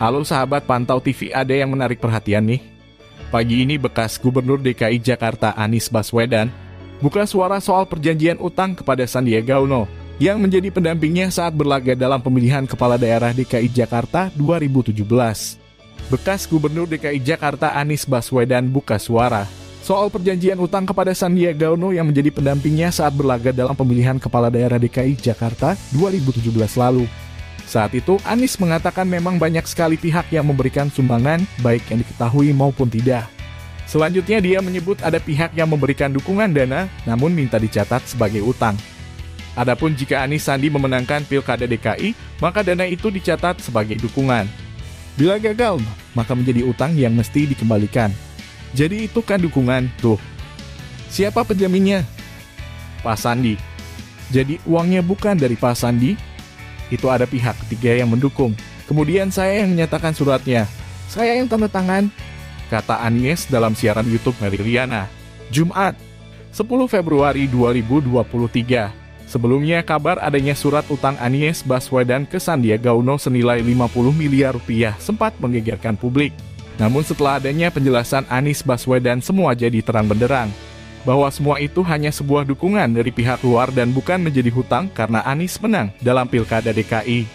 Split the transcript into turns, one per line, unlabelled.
Halo sahabat pantau TV, ada yang menarik perhatian nih. Pagi ini bekas Gubernur DKI Jakarta Anies Baswedan buka suara soal perjanjian utang kepada Sandiaga Uno yang menjadi pendampingnya saat berlaga dalam pemilihan kepala daerah DKI Jakarta 2017. Bekas Gubernur DKI Jakarta Anies Baswedan buka suara soal perjanjian utang kepada Sandiaga Uno yang menjadi pendampingnya saat berlaga dalam pemilihan kepala daerah DKI Jakarta 2017 lalu. Saat itu, Anies mengatakan memang banyak sekali pihak yang memberikan sumbangan, baik yang diketahui maupun tidak. Selanjutnya dia menyebut ada pihak yang memberikan dukungan dana, namun minta dicatat sebagai utang. Adapun jika Anies Sandi memenangkan Pilkada DKI, maka dana itu dicatat sebagai dukungan. Bila gagal, maka menjadi utang yang mesti dikembalikan. Jadi itu kan dukungan, tuh. Siapa penjaminnya? Pak Sandi. Jadi uangnya bukan dari Pak Sandi, itu ada pihak ketiga yang mendukung. Kemudian saya yang menyatakan suratnya. Saya yang tanda tangan, kata Anies dalam siaran YouTube Mary Riana. Jumat, 10 Februari 2023. Sebelumnya kabar adanya surat utang Anies Baswedan ke Sandiaga Uno senilai 50 miliar rupiah sempat menggegerkan publik. Namun setelah adanya penjelasan Anies Baswedan semua jadi terang benderang bahwa semua itu hanya sebuah dukungan dari pihak luar dan bukan menjadi hutang karena Anies menang dalam Pilkada DKI.